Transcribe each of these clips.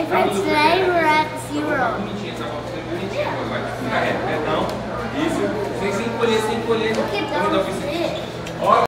If it's lame, we're at zero. Isso. Sem colher, sem colher. O que dá?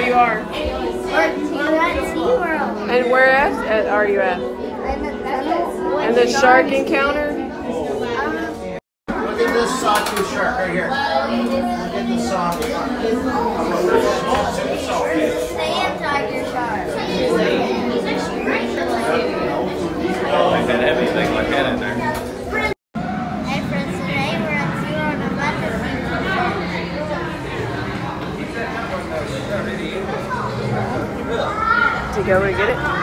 Where you are. We're, we're at SeaWorld. And where at, at are you at? And the, and And the shark encounter? Look at this sawtooth shark right here. Look at the sawtooth shark. Sand tiger shark. Like that heavy thing like that in there. Go and get it?